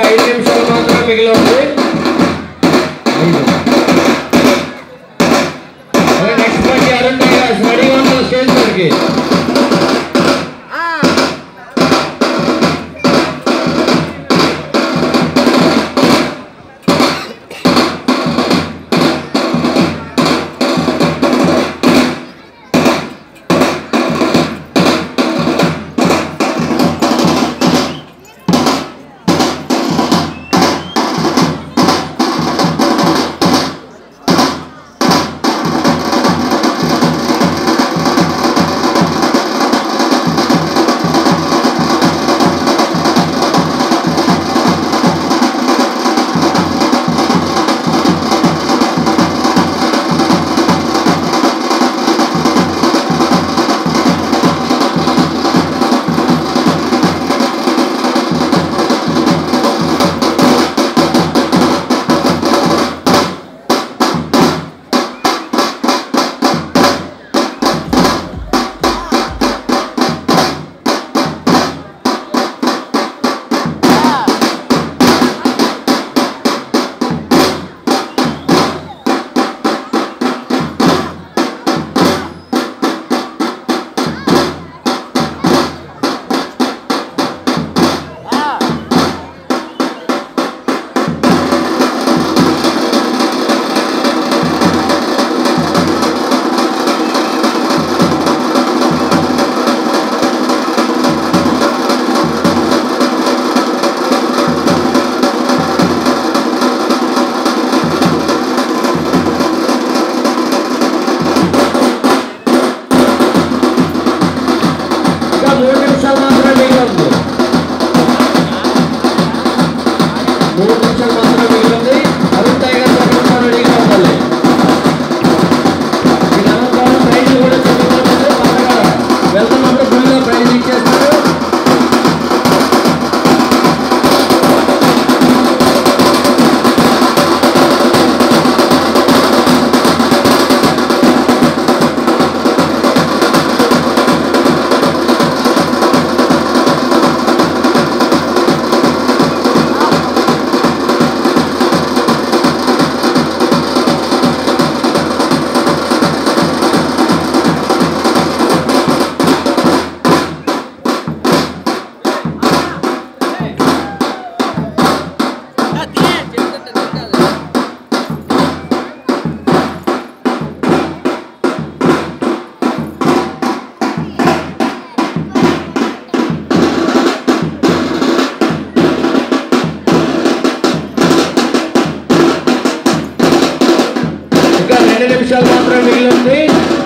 ఇంకా ఐదు నిమిషాలు మాత్రమే మిగిలి ఆయననే విషయాలు మాత్రమే మిగిలి ఉంది